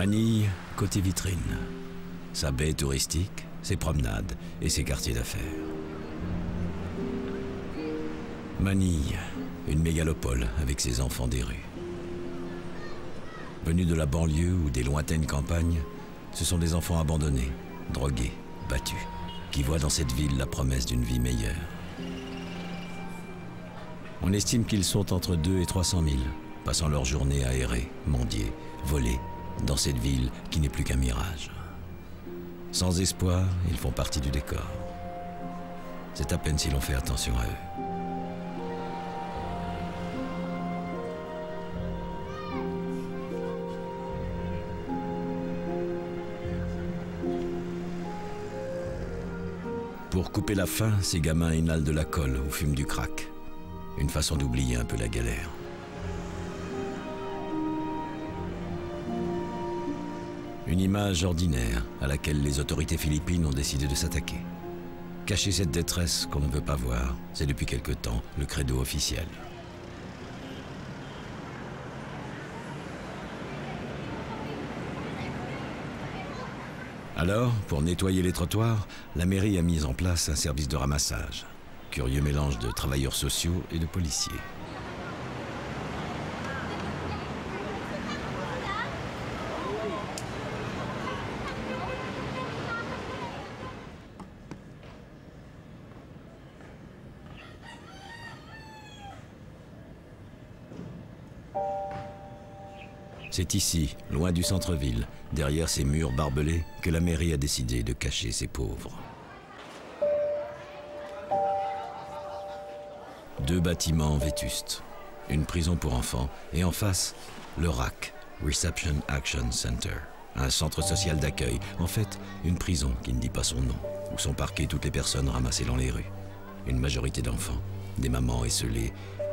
Manille, côté vitrine. Sa baie touristique, ses promenades et ses quartiers d'affaires. Manille, une mégalopole avec ses enfants des rues. Venus de la banlieue ou des lointaines campagnes, ce sont des enfants abandonnés, drogués, battus, qui voient dans cette ville la promesse d'une vie meilleure. On estime qu'ils sont entre 2 et 300 000, passant leur journée à errer, mendier, voler, dans cette ville qui n'est plus qu'un mirage. Sans espoir, ils font partie du décor. C'est à peine si l'on fait attention à eux. Pour couper la faim, ces gamins inhalent de la colle ou fument du crack. Une façon d'oublier un peu la galère. Une image ordinaire à laquelle les autorités philippines ont décidé de s'attaquer. Cacher cette détresse qu'on ne veut pas voir, c'est depuis quelque temps le credo officiel. Alors, pour nettoyer les trottoirs, la mairie a mis en place un service de ramassage. Curieux mélange de travailleurs sociaux et de policiers. C'est ici, loin du centre-ville, derrière ces murs barbelés, que la mairie a décidé de cacher ses pauvres. Deux bâtiments vétustes, une prison pour enfants et en face, le RAC, Reception Action Center, un centre social d'accueil, en fait une prison qui ne dit pas son nom, où sont parquées toutes les personnes ramassées dans les rues. Une majorité d'enfants, des mamans esselées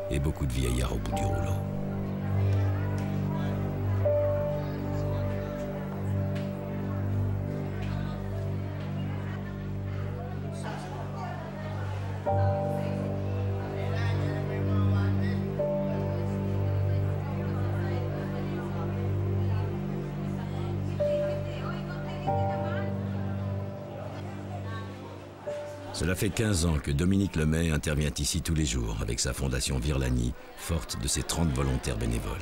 et beaucoup de vieillards au bout du rouleau. Cela fait 15 ans que Dominique Lemay intervient ici tous les jours avec sa fondation Virlani, forte de ses 30 volontaires bénévoles.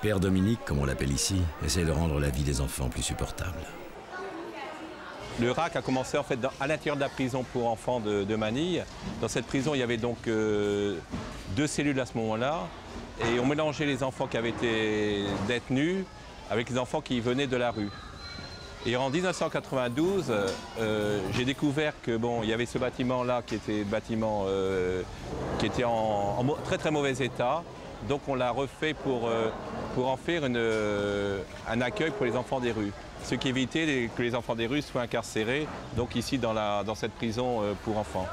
Père Dominique, comme on l'appelle ici, essaie de rendre la vie des enfants plus supportable. Le RAC a commencé en fait à l'intérieur de la prison pour enfants de, Manille. Dans cette prison, il y avait donc euh, deux cellules à ce moment-là. Et on mélangeait les enfants qui avaient été détenus avec les enfants qui venaient de la rue. Et en 1992, euh, j'ai découvert que bon, il y avait ce bâtiment-là qui était bâtiment euh, qui était en, très très mauvais état. Donc on l'a refait pour, pour en faire une, un accueil pour les enfants des rues. Ce qui évitait que les enfants des rues soient incarcérés, donc ici dans, cette prison pour enfants.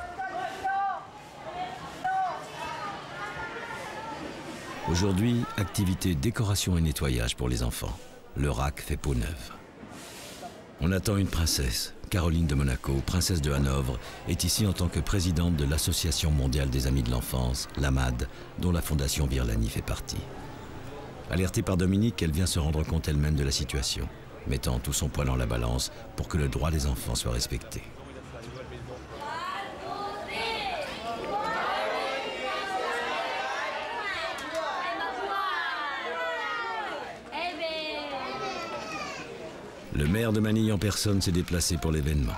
Aujourd'hui, activité décoration et nettoyage pour les enfants. Le RAC fait peau neuve. On attend une princesse. Caroline de Monaco, princesse de Hanovre, est ici en tant que présidente de l'Association mondiale des amis de l'enfance, l'AMAD, dont la fondation Virlani fait partie. Alertée par Dominique, elle vient se rendre compte elle-même de la situation, mettant tout son poids dans la balance pour que le droit des enfants soit respecté. Le maire de Manille en personne s'est déplacé pour l'événement.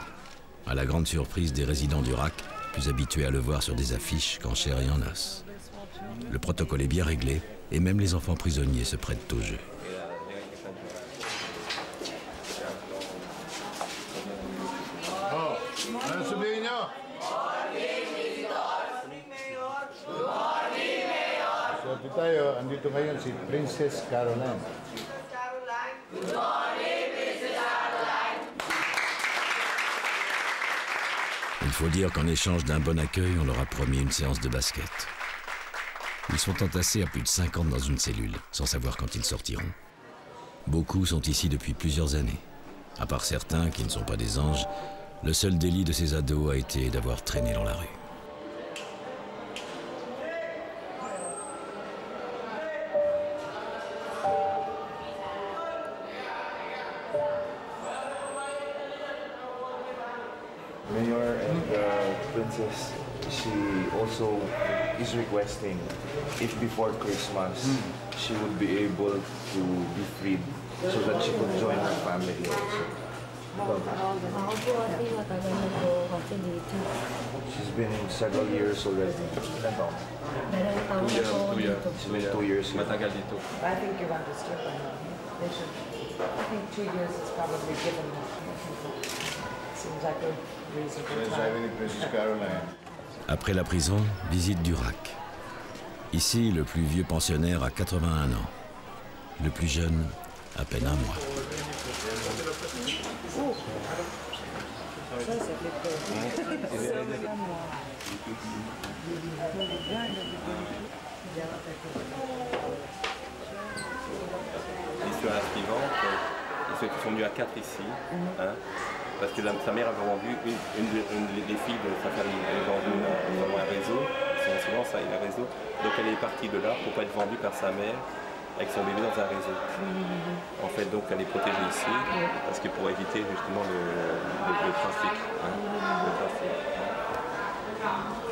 À la grande surprise des résidents du RAC, plus habitués à le voir sur des affiches qu'en chair et en os. Le protocole est bien réglé et même les enfants prisonniers se prêtent au jeu. Il faut dire qu'en échange d'un bon accueil, on leur a promis une séance de basket. Ils sont entassés à plus de 50 dans une cellule, sans savoir quand ils sortiront. Beaucoup sont ici depuis plusieurs années. À part certains qui ne sont pas des anges, le seul délit de ces ados a été d'avoir traîné dans la rue. Requesting if before Christmas she would be able to be freed so that she could join her family also. She's been several years already. Ilan taon? Na po ako dito. She's been two years here. Matagal dito. I think you've understood by now. They should, I think two years is probably given. Seems like a reasonable time. Après la prison, visite du RAC. Ici, le plus vieux pensionnaire a 81 ans. Le plus jeune, à peine un mois. L'histoire suivante, ils se- sont venus à quatre ici, hein, parce que sa mère avait vendu une, une de- une des filles de sa famille. Elle vendue euh, dans un réseau, Donc elle est partie de là pour pas être vendue par sa mère avec son bébé dans un réseau. En fait, donc elle est protégée ici, parce que pour éviter justement le, trafic. hein. Non,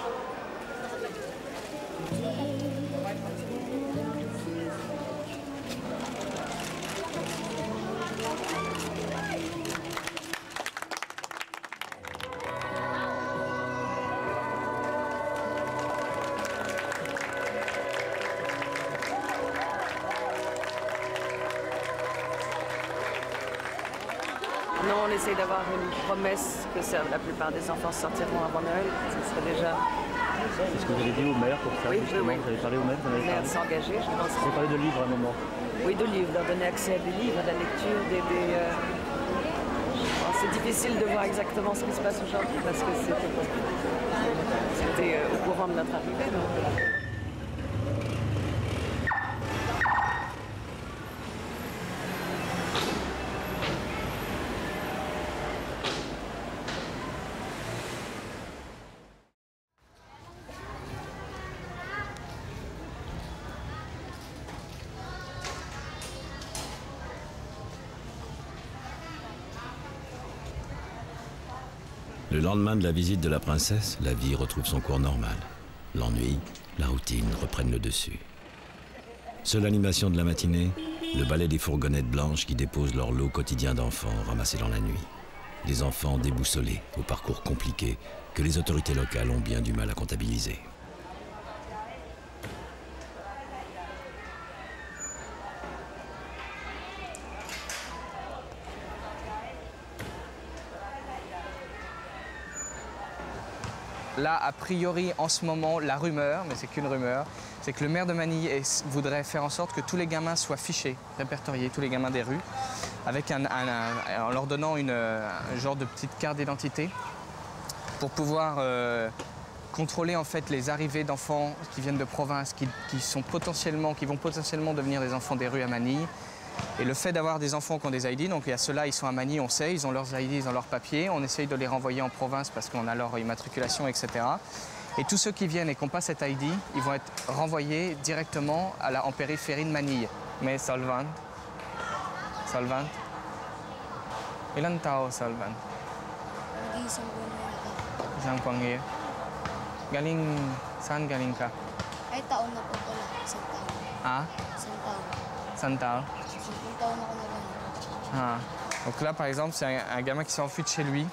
on essaye d'avoir une promesse que ça- la plupart des enfants sortiront avant Noël. Ce serait déjà C'est ce que vous avez dit au maire pour ça, Oui, oui, justement. oui. Vous avez parlé au maire, vous en avez bien parlé. de s'engager, je pense. Vous avez parlé de livres à un moment. Oui, de livres, leur donner accès à des livres, à de la lecture, des... des, euh, c'est difficile de voir exactement ce qui se passe aujourd'hui parce que c'était c'était, euh, au courant de notre arrivée. donc. Le lendemain de la visite de la princesse, la vie retrouve son cours normal. L'ennui, la routine reprennent le dessus. Seule animation de la matinée, le balai des fourgonnettes blanches qui déposent leur lot quotidien d'enfants ramassés dans la nuit. Des enfants déboussolés au parcours compliqué que les autorités locales ont bien du mal à comptabiliser. Là, a priori, en ce moment, la rumeur, mais c'est qu'une rumeur, c'est que le maire de Manille voudrait faire en sorte que tous les gamins soient fichés, répertoriés, tous les gamins des rues, avec en leur donnant euh, un genre de petite carte d'identité pour pouvoir euh, contrôler en fait les arrivées d'enfants qui viennent de province, qui vont potentiellement devenir des enfants des rues à Manille. Et le fait d'avoir des enfants qui ont des ID, donc il y a ceux-là, ils sont à Manille, on sait, ils ont leurs ID, ils ont leurs papiers, on essaye de les renvoyer en province parce qu'on a leur immatriculation, etc. Et tous ceux qui viennent et qui n'ont pas cet ID, ils vont être renvoyés directement à la, en périphérie de Manille. Mais Solvant Solvant Ilan tao Solvant. Isang. Galing, saan galing ka? Ay, taon na po pala. Isang taon. Ah, Isang taon. Ah. Donc là, par exemple, c'est un, un gamin qui s'est enfui de chez lui.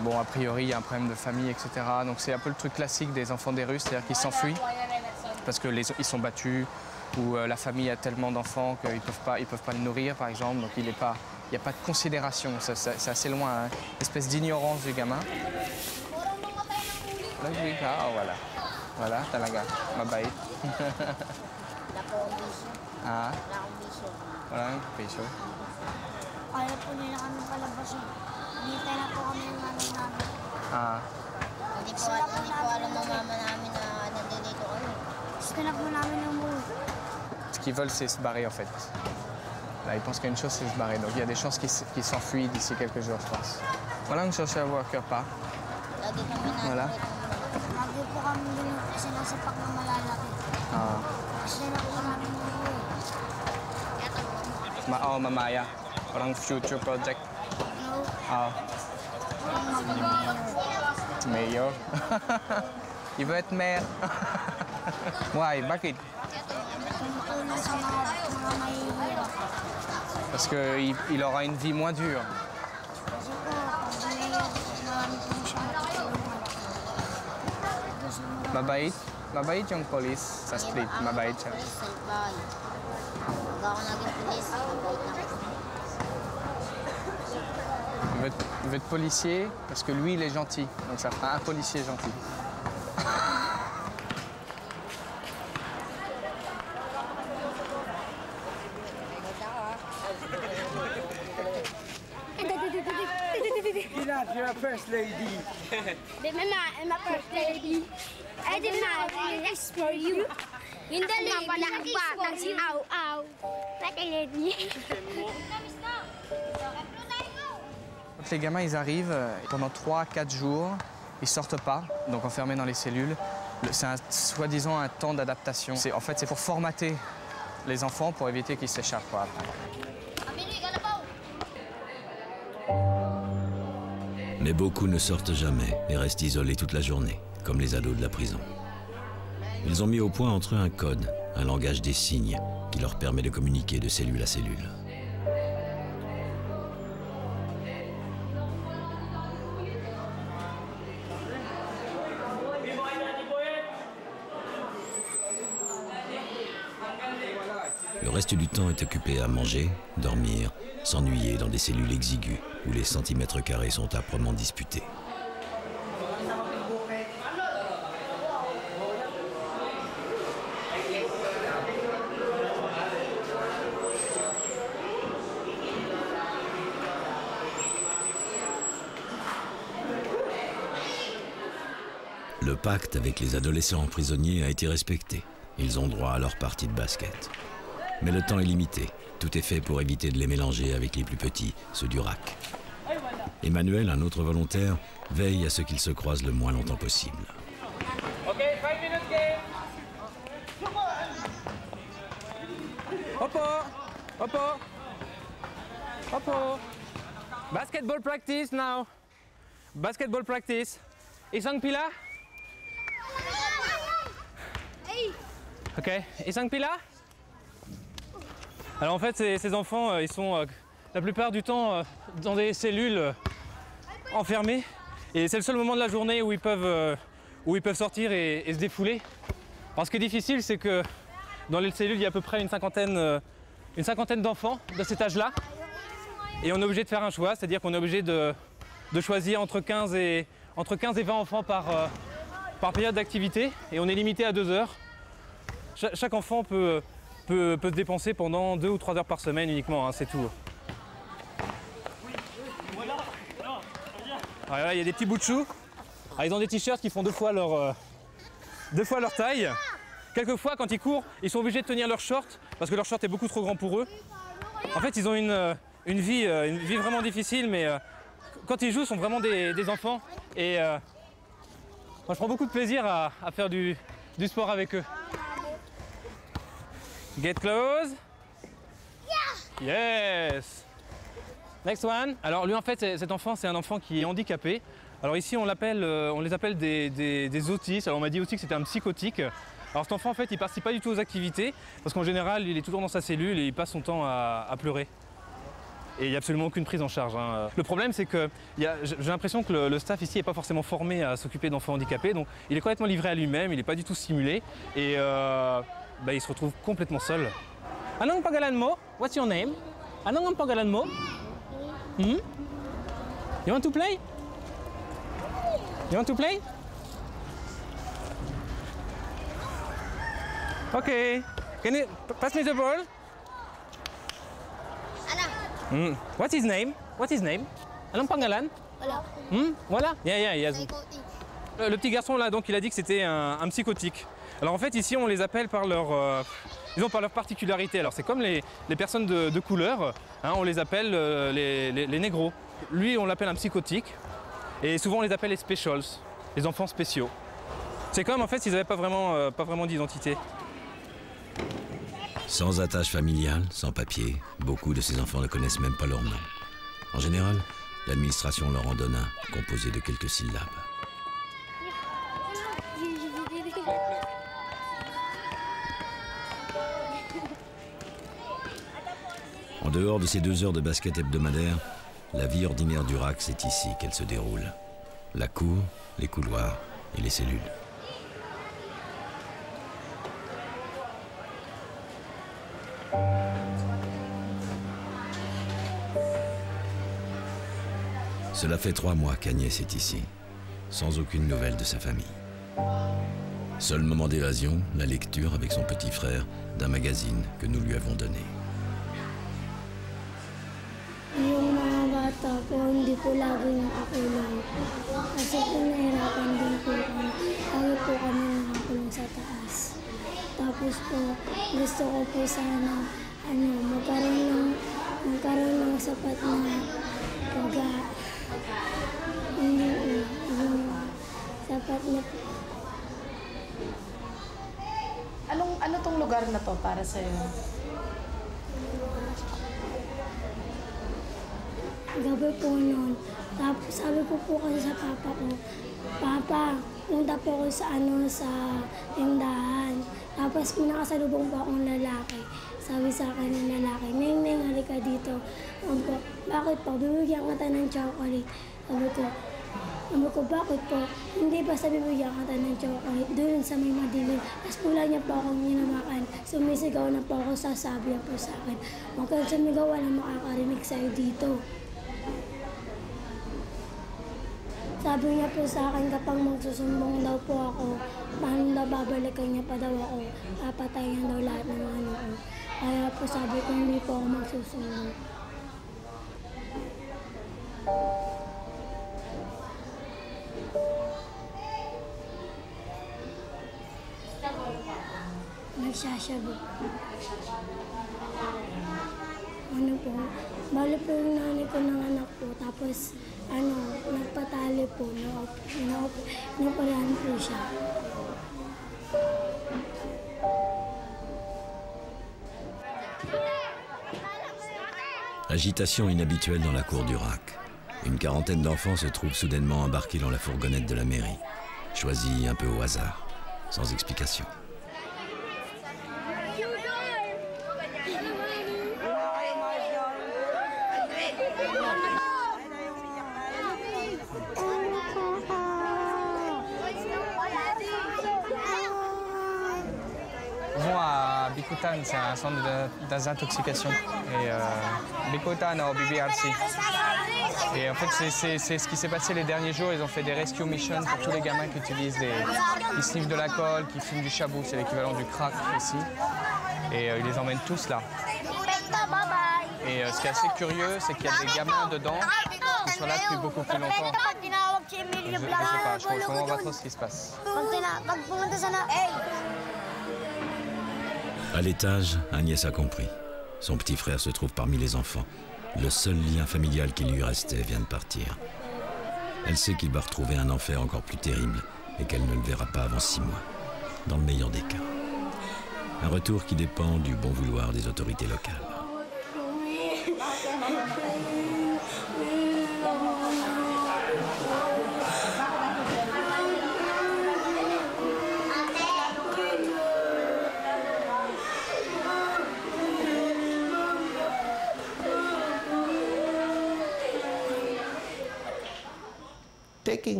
Bon, a priori, il y a un problème de famille, etc. Donc c'est un peu le truc classique des enfants des rues, c'est-à-dire qu'ils s'enfuient parce qu'ils sont battus ou euh, la famille a tellement d'enfants qu'ils ne peuvent, pas- ils peuvent pas le nourrir, par exemple. Donc il n'y a pas de considération, c'est assez loin, hein. une espèce d'ignorance du gamin. Nag-uwi ka? Oh, wala. Wala, talaga. Mabait. Ah, Wala walang peso. Kaya po nila kami palabasin. Hinintay na po kami ng nanay namin. Ah, Hindi po, hindi po alam ng mama namin na nandito kami. Gusto na po namin umuwi. Ce qu'ils veulent, c'est se barrer en fait. Là, ils pensent qu'il y a une chose, c'est se barrer. Donc il y a des chances qu'ils s'enfuient d'ici quelques jours, je pense. Voilà une social worker pa. Lagi kami natin. Wala? Lagi po kami din sinasapak na malalaki. Ah, Gusto na po namin ma oh, mamaya. Parang future project. No, Ah, ang Mayor. Être maire. Why? Bakit? Parce qu'il il aura une vie moins dure. Mayor, Mabait? Mabait yung police sa street. Mabait siya. Pag ako naging pulis, mabait na ako. Il veut, être, il veut être policier parce que lui, il est gentil. Donc ça fera un policier gentil. Not, first lady. First lady. I did not this for you. Quand les gamins ils arrivent, euh, pendant 3-4 jours, ils sortent pas, donc enfermés dans les cellules. Le- C'est un- soi-disant un temps d'adaptation. En fait, c'est pour formater les enfants pour éviter qu'ils s'échappent. Mais beaucoup ne sortent jamais et restent isolés toute la journée, comme les ados de la prison. Ils ont mis au point entre eux un code, un langage des signes, qui leur permet de communiquer de cellule à cellule. Le reste du temps est occupé à manger, dormir, s'ennuyer dans des cellules exiguës où les centimètres carrés sont âprement disputés. Le pacte avec les adolescents prisonniers a été respecté. Ils ont droit à leur partie de basket. Mais le temps est limité. Tout est fait pour éviter de les mélanger avec les plus petits, ceux du RAC. Emmanuel, un autre volontaire, veille à ce qu'ils se croisent le moins longtemps possible. Basketball practice now. Basketball practice. Isang pila? Ok, isang pila? Alors en fait, ces, enfants, euh, ils sont euh, la plupart du temps euh, dans des cellules enfermées. Et c'est le seul moment de la journée où ils peuvent, où ils peuvent sortir et, et se défouler. Alors ce qui est difficile, c'est que dans les cellules, il y a à peu près une cinquantaine, cinquantaine d'enfants de cet âge-là. Et on est obligé de faire un choix, c'est-à-dire qu'on est obligé de, de choisir entre 15, et, entre 15 et 20 enfants par, par période d'activité. Et on est limité à deux heures. Cha- chaque enfant peut, peut, peut se dépenser pendant deux ou trois heures par semaine uniquement, hein, c'est tout. Il y a des petits bouts de choux. Ah, ils ont des t-shirts qui font deux fois leur, euh, deux fois leur taille. Quelquefois, quand ils courent, ils sont obligés de tenir leur short parce que leur short est beaucoup trop grand pour eux. En fait, ils ont une, euh, une, vie, euh, une vie vraiment difficile, mais quand ils jouent, ils sont vraiment des, des enfants. Et moi, je prends beaucoup de plaisir à, à faire du, du sport avec eux. Get close. Yes. Next one. Alors lui en fait cet enfant c'est un enfant qui est handicapé. Alors ici on l'appelle, euh, on les appelle des, des- autistes. Alors on m'a dit aussi que c'était un psychotique. Alors cet enfant en fait il participe pas du tout aux activités parce qu'en général il est toujours dans sa cellule et il passe son temps à, à pleurer. Et il n'y a absolument aucune prise en charge. hein. Le problème c'est que j'ai l'impression que le, le staff ici n'est pas forcément formé à s'occuper d'enfants handicapés. Donc il est complètement livré à lui-même, il n'est pas du tout stimulé et euh, bah, il se retrouve complètement seul. Anong pangalan mo? What's your name? Anong ang pangalan mo? Hmm? You want to play? You want to play? Okay. Can you pass me the ball? Hmm. What's his name? What's his name? Anong pangalan? Hmm? Voilà. Yeah, yeah, yes. Psychotic. Le, le petit garçon là, donc, il a dit que c'était un, un psychotique. Alors en fait, ici, on les appelle par leur, euh, disons, par leur particularité. Alors c'est comme les, personnes de, couleur, hein, on les appelle euh, les, les, les négros. Lui, on l'appelle un psychotique. Et souvent, on les appelle les specials, les enfants spéciaux. C'est comme en fait s'ils n'avaient pas vraiment, euh, pas vraiment d'identité. Sans attache familiale, sans papier, beaucoup de ces enfants ne connaissent même pas leur nom. En général, L'administration leur en donne un, composé de quelques syllabes. En dehors de ces deux heures de basket hebdomadaire, la vie ordinaire du RAC, c'est ici qu'elle se déroule. La cour, les couloirs et les cellules. Cela fait trois mois qu'Agnès est ici, sans aucune nouvelle de sa famille. Seul moment d'évasion, la lecture avec son petit frère d'un magazine que nous lui avons donné. Po, po laging ako lang. Kasi po nahirapan din po kami. Lagi po kami nakakulong sa taas. Tapos po, gusto ko po sana ano, magkaroon ng, magkaroon ng sapat na pagka, yung, yung sapat na Anong, ano tong lugar na to para sa'yo? Gabi po noon. Tapos sabi ko po kasi sa papa ko, Papa, punta po ako sa ano sa tindahan. Tapos may nakasalubong po akong lalaki. Sabi sa akin ng lalaki, Neng, Neng, halika dito. Sabi ko, bakit po? Bibigyan kita ng chocolate. Sabi ko, sabi ko, bakit po? Hindi basta bibigyan kita ng chocolate. Doon sa may madilim. Tapos pula niya po akong ginamakan. Sumisigaw na po ako, sasabi po sa akin. Huwag kang sumigaw, walang makakarinig sa'yo dito. Sabi niya po sa akin kapag magsusumbong daw po ako, paano daw babalikan niya pa daw ako, papatayin daw lahat ng ano ko. Kaya po sabi ko hindi po ako magsusumbong. Nagsasyabi. Agitation inhabituelle dans la cour du RAC. Une quarantaine d'enfants se trouvent soudainement embarqués dans la fourgonnette de la mairie, choisie un peu au hasard, sans explication. Ils vont à Bikutan, c'est un centre de désintoxication. Et euh, Bikutan au. Et en fait, c'est- ce qui s'est passé les derniers jours. Ils ont fait des rescue missions pour tous les gamins qui utilisent des. qui sniffent de l'alcool, qui fument du chabou, c'est l'équivalent du crack ici. Et euh, ils les emmènent tous là. Et euh, ce qui est assez curieux, c'est qu'il y a des gamins dedans qui sont là depuis beaucoup plus longtemps. Je, je sais pas, je comprends pas trop ce qui se passe. À l'étage, Agnès a compris. Son petit frère se trouve parmi les enfants. Le seul lien familial qui lui restait vient de partir. Elle sait qu'il va retrouver un enfer encore plus terrible et qu'elle ne le verra pas avant six mois, dans le meilleur des cas. Un retour qui dépend du bon vouloir des autorités locales.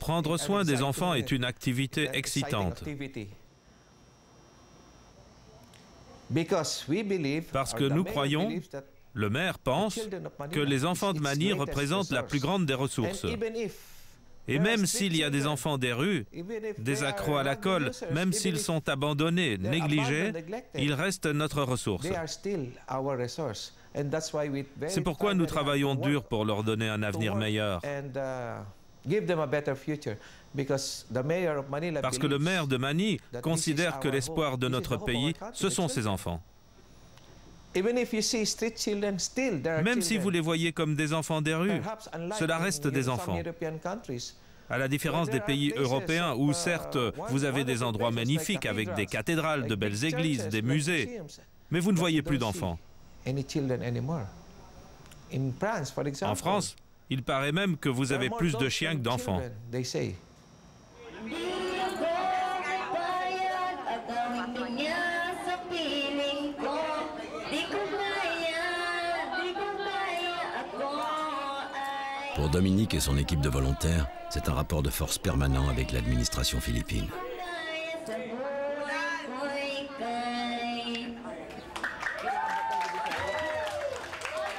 Prendre an soin des enfants est une activité excitante. Parce que nous croyons, le maire pense que les enfants de Manille représentent la plus grande des ressources. Et même s'il y a des enfants des rues, des accros à l'alcool, même s'ils sont abandonnés, négligés, ils restent notre ressource. C'est pourquoi nous travaillons dur pour leur donner un avenir meilleur. Uh, Parce que le maire de Manille considère que l'espoir de notre pays, ce sont ses enfants. Même si vous les voyez comme des enfants des rues, cela reste des enfants. À la différence des pays européens où certes vous avez des endroits magnifiques avec des cathédrales, de belles églises, des musées, mais vous ne voyez plus d'enfants. Any children anymore. En France, il paraît même que vous avez plus de chiens que d'enfants. Pour Dominique et son équipe de volontaires, c'est un rapport de force permanent avec l'administration philippine.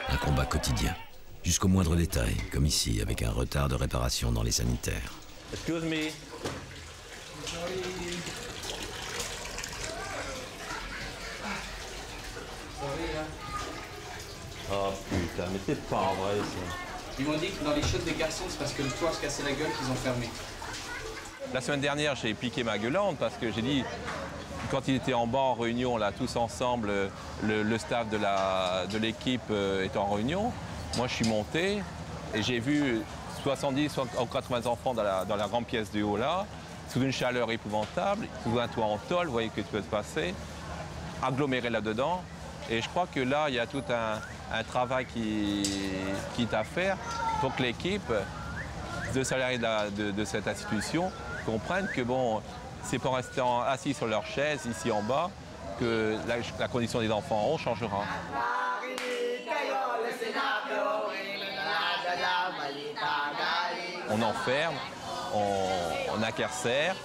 Un combat quotidien, jusqu'au moindre détail, comme ici, avec un retard de réparation dans les sanitaires. Excuse me. Oh putain, mais c'est pas vrai ça. Ils m'ont dit que dans les chiottes des garçons, c'est parce que le toit se cassait la gueule qu'ils ont fermé. La semaine dernière, j'ai piqué ma gueulante parce que j'ai dit, quand il était en bas en réunion, là, tous ensemble, le, le staff de l'équipe de euh, est en réunion. Moi, je suis monté et j'ai vu 70 ou 80 enfants dans la, dans la grande pièce du haut là, sous une chaleur épouvantable, sous un toit en tôle, vous voyez que tu peux se passer, aggloméré là-dedans. Et je crois que là, il y a tout un, un travail qui, qui est à faire pour que l'équipe de salariés de, cette institution comprenne que bon, c'est pas en restant assis sur leur chaise ici en bas que la, condition des enfants changera. On enferme, on, incarcère,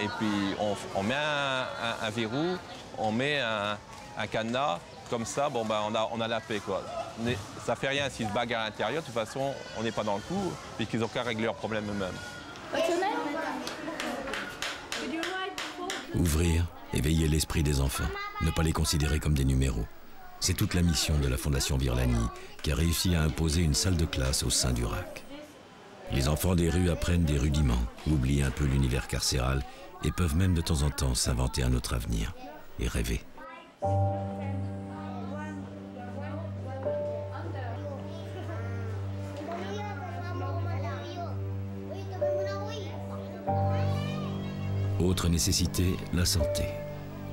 et puis on, met un, verrou, on met un, cadenas comme ça, bon, ben, on, a, la paix. Quoi. Mais ça fait rien s'ils se bagarrent à l'intérieur. De toute façon, on n'est pas dans le coup et qu'ils n'ont qu'à régler leurs problèmes eux-mêmes. Ouvrir, éveiller l'esprit des enfants, ne pas les considérer comme des numéros. C'est toute la mission de la Fondation Virlani qui a réussi à imposer une salle de classe au sein du RAC. Les enfants des rues apprennent des rudiments, oublient un peu l'univers carcéral et peuvent même de temps en temps s'inventer un autre avenir et rêver. Autre nécessité, la santé.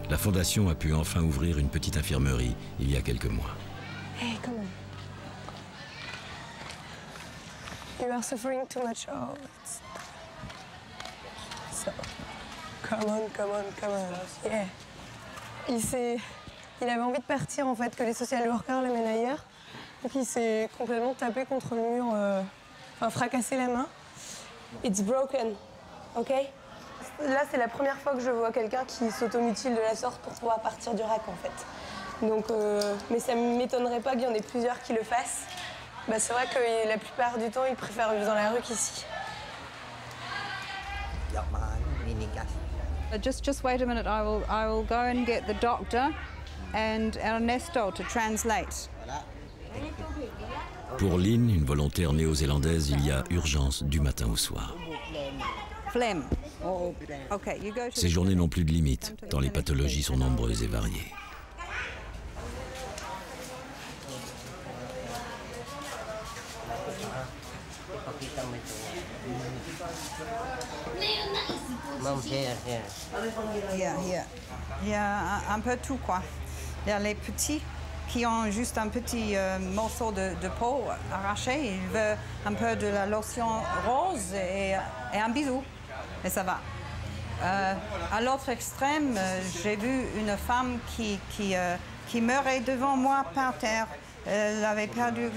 La Fondation a pu enfin ouvrir une petite infirmerie il y a quelques mois. Hey, come on. You are suffering too much. Oh. So, come on, come on, come on. Yeah. Il avait envie de partir, en fait, que les social workers l'amènent ailleurs. Donc il s'est complètement tapé contre le mur, euh... enfin fracassé la main. It's broken, ok Là, c'est la première fois que je vois quelqu'un qui s'automutile de la sorte pour pouvoir partir du rack, en fait. Donc, euh, mais ça ne m'étonnerait pas qu'il y en ait plusieurs qui le fassent. Bah, c'est vrai que la plupart du temps, ils préfèrent vivre dans la rue qu'ici. Just, just wait a minute. I will, I will go and get the doctor and Ernesto to translate. Pour Lynn, une volontaire néo-zélandaise, il y a urgence du matin au soir. Flemme. Ces journées n'ont plus de limite, tant les pathologies sont nombreuses et variées. Il y a un, peu tout, quoi. Il y a les petits qui ont juste un petit euh, morceau de, peau arraché. Ils veulent un peu de la lotion rose et un bisou et ça va. Euh, à l'autre extrême, euh, j'ai vu une femme qui, qui, euh, qui meurait devant moi par terre. Elle avait perdu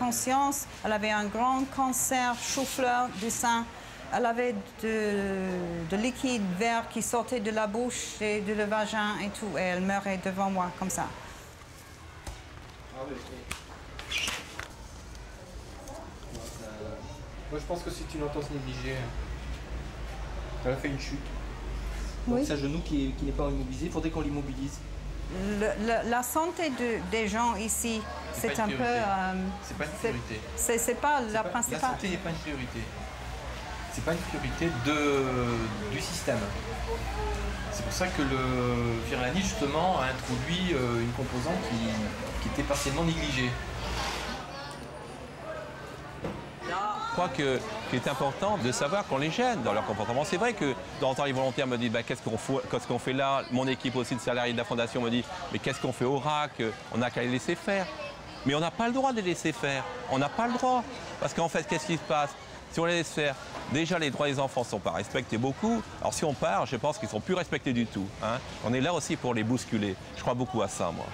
conscience, elle avait un grand cancer chou-fleur du sein. Elle avait de, de, liquide vert qui sortait de la bouche et de le vagin et tout. Et elle meurait devant moi, comme ça. Moi, je pense que c'est une entorse négligée. Elle a fait une chute. Oui. Sa genou qui n'est pas immobilisé, il faudrait qu'on l'immobilise. la santé de, des gens ici, c'est un peu. Euh, c'est pas une priorité. C'est pas la principale. La santé n'est pas une priorité. C'est pas une priorité de, du système. C'est pour ça que le Virlani, justement, a introduit euh, une composante qui, qui était partiellement négligée. Crois qu'il est important de savoir qu'on les gêne dans leur comportement. C'est vrai que dans les volontaires me disent bah, qu'est-ce qu'on fait là? Mon équipe aussi de salariés de la Fondation me dit mais qu'est-ce qu'on fait au RAC? On n'a qu'à les laisser faire. Mais on n'a pas le droit de les laisser faire. On n'a pas le droit. Parce qu'en fait, qu'est-ce qui se passe? Si on les laisse faire, déjà les droits des enfants ne sont pas respectés beaucoup. Alors si on part, je pense qu'ils ne sont plus respectés du tout. hein. On est là aussi pour les bousculer. Je crois beaucoup à ça, moi.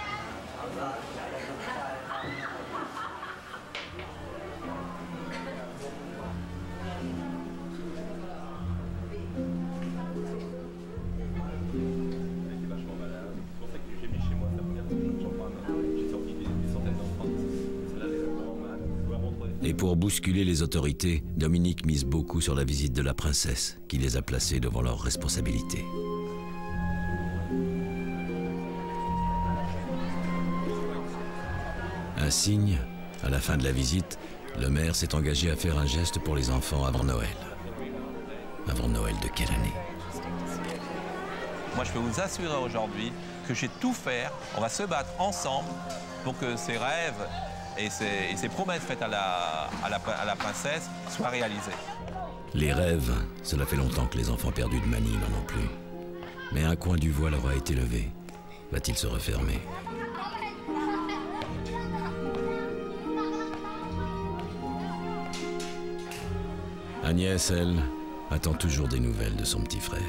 Bousculer les autorités, Dominique mise beaucoup sur la visite de la princesse, qui les a placés devant leurs responsabilités. Un signe, à la fin de la visite, le maire s'est engagé à faire un geste pour les enfants avant Noël. Avant Noël de quelle année? Moi, je peux vous assurer aujourd'hui que j'ai tout faire. On va se battre ensemble pour que ces rêves et ces promesses faites à la princesse soient réalisées. Les rêves, cela fait longtemps que les enfants perdus de Manille n'en ont plus. Mais un coin du voile aura été levé. Va-t-il se refermer? Agnès, elle, attend toujours des nouvelles de son petit frère.